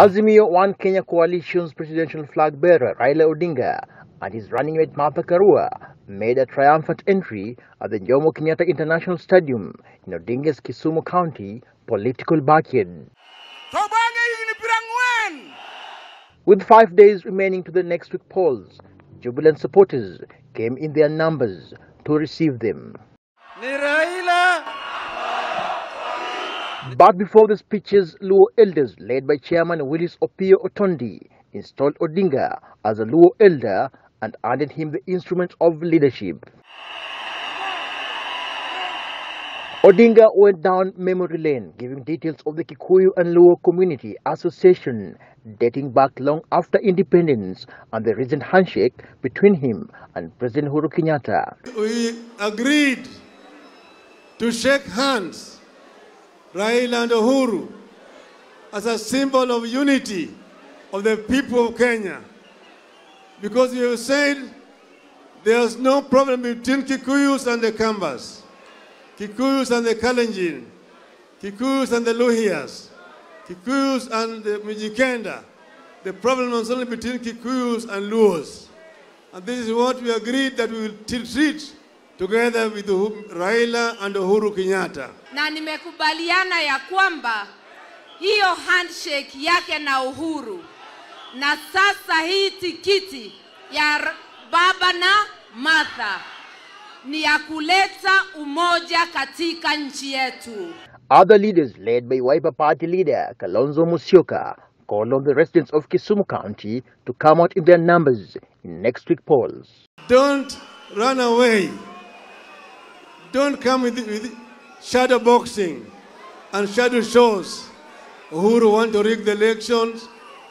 Azimio One Kenya Coalition's presidential flag bearer Raila Odinga and his running mate Martha Karua made a triumphant entry at the Jomo Kenyatta International Stadium in Odinga's Kisumu County political backyard. With five days remaining to the next week polls, jubilant supporters came in their numbers to receive them. But before the speeches, Luo elders led by Chairman Willis Opiyo Otondi installed Odinga as a Luo elder and handed him the instrument of leadership. Odinga went down memory lane, giving details of the Kikuyu and Luo Community Association dating back long after independence and the recent handshake between him and President Uhuru Kenyatta. we agreed to shake hands, Raila and Uhuru, as a symbol of unity of the people of Kenya. Because you said there's no problem between Kikuyus and the Kambas, Kikuyus and the Kalenjin, Kikuyus and the Luhyas, Kikuyus and the Mijikenda. The problem was only between Kikuyus and Luos. And this is what we agreed that we will treat together with Raila and Uhuru Kenyatta. na nimekubaliana ya kwamba hiyo handshake yake na Uhuru na sasa hii tikiti ya baba na Martha ni ya kuleta umoja katika nchi yetu. Other leaders, led by Wiper Party leader Kalonzo Musyoka, called on the residents of Kisumu County to come out in their numbers in next week polls. Don't run away. Don't come with, with shadow boxing and shadow shows. who want to rig the elections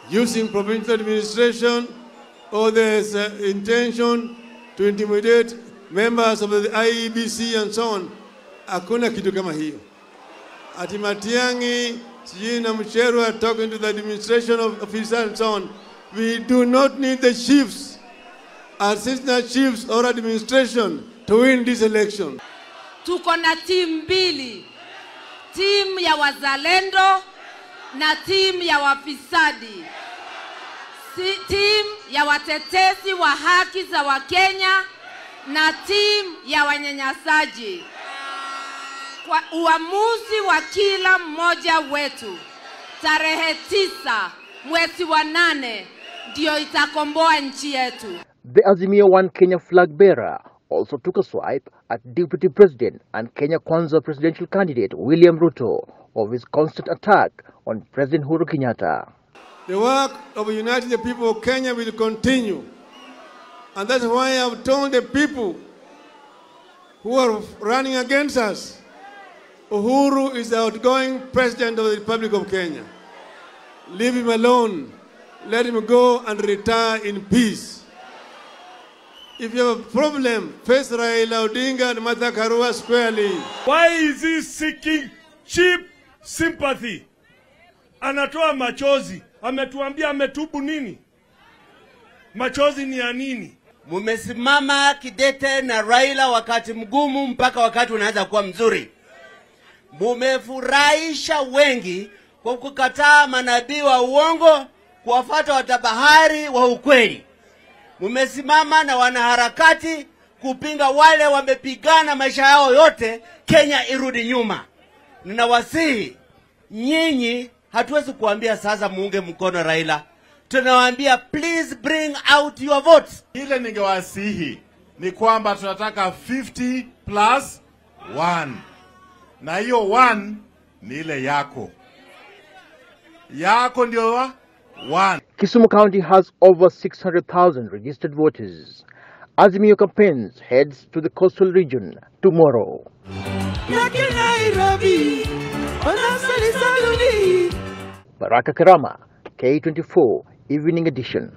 using provincial administration or there's uh, intention to intimidate members of the IEBC and so on. Hakuna kitu kama hiyo. Ati Matiang'i, sijui na are talking to the administration of officers and so on. We do not need the chiefs assistant chiefs or administration to win this election. Tuko na timu mbili, timu ya wazalendo na timu ya wafisadi, si, timu ya watetezi wa haki za Wakenya na timu ya wanyanyasaji. Kwa uamuzi wa kila mmoja wetu, tarehe tisa mwezi wa nane ndio itakomboa nchi yetu. The Azimio One Kenya flag bearer also took a swipe at Deputy President and Kenya Kwanza presidential candidate William Ruto of his constant attack on President Uhuru Kenyatta. The work of uniting the people of Kenya will continue. And that's why I've told the people who are running against us, Uhuru is the outgoing president of the Republic of Kenya. Leave him alone. Let him go and retire in peace. If you have a problem, face Raila Odinga and Martha Karua squarely. Why is he seeking cheap sympathy? Anatoa machozi, ametuambia ametubu nini? Machozi ni ya nini? Mumesimama kidete na Raila wakati mgumu mpaka wakati unaanza kuwa mzuri. Mumefurahisha wengi kwa kukataa manabii wa uongo, kuwafuata watabahari wa ukweli. Mumesimama na wanaharakati kupinga wale wamepigana maisha yao yote Kenya irudi nyuma. Ninawasihi nyinyi, hatuwezi kuambia sasa muunge mkono Raila, tunawaambia please bring out your votes. Ile ningewasihi ni kwamba tunataka 50 plus 1 na hiyo 1 ni ile yako yako ndio wa 1 Kisumu County has over 600,000 registered voters. Azimio campaigns heads to the coastal region tomorrow. Baraka Karama, K24 Evening Edition.